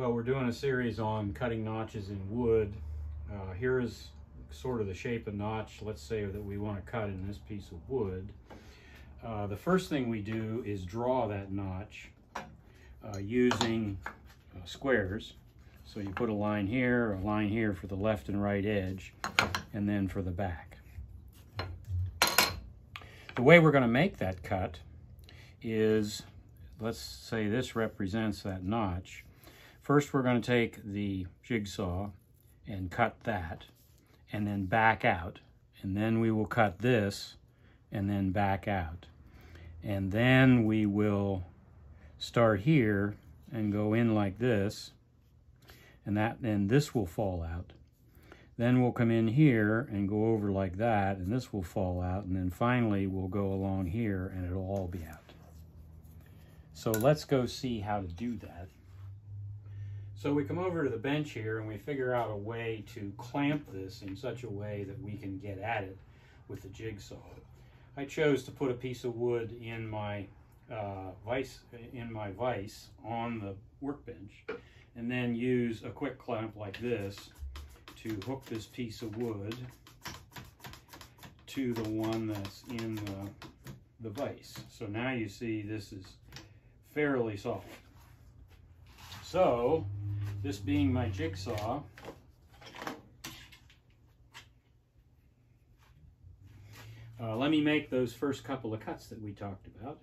Well, we're doing a series on cutting notches in wood. Uh, here is sort of the shape of notch, let's say that we want to cut in this piece of wood. Uh, the first thing we do is draw that notch uh, using uh, squares. So you put a line here, a line here for the left and right edge, and then for the back. The way we're going to make that cut is, let's say this represents that notch. First we're going to take the jigsaw and cut that, and then back out. And then we will cut this, and then back out. And then we will start here and go in like this, and that and this will fall out. Then we'll come in here and go over like that, and this will fall out, and then finally we'll go along here and it'll all be out. So let's go see how to do that. So we come over to the bench here and we figure out a way to clamp this in such a way that we can get at it with the jigsaw. I chose to put a piece of wood in my uh, vise in my vise on the workbench and then use a quick clamp like this to hook this piece of wood to the one that's in the, the vise. So now you see this is fairly soft. So this being my jigsaw, uh, let me make those first couple of cuts that we talked about.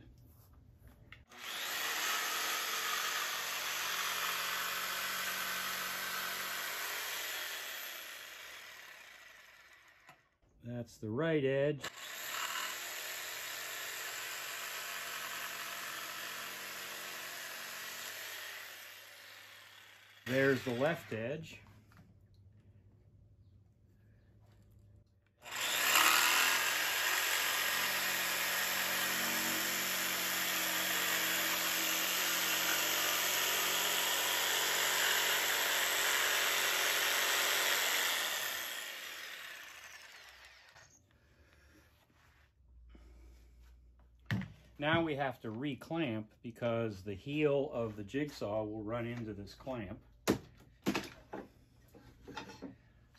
That's the right edge. There's the left edge. Now we have to reclamp because the heel of the jigsaw will run into this clamp.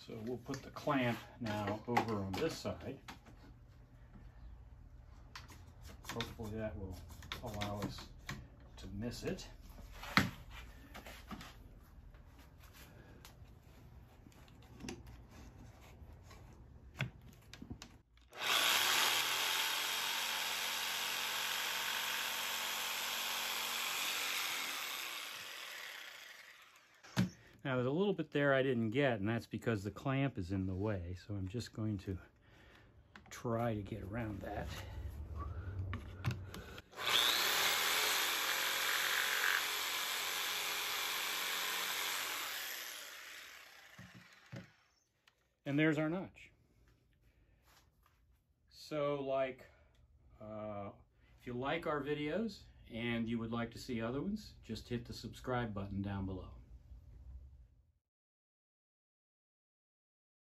So we'll put the clamp now over on this side. Hopefully that will allow us to miss it. Now there's a little bit there I didn't get and that's because the clamp is in the way. So I'm just going to try to get around that. And there's our notch. So like, uh, if you like our videos and you would like to see other ones, just hit the subscribe button down below.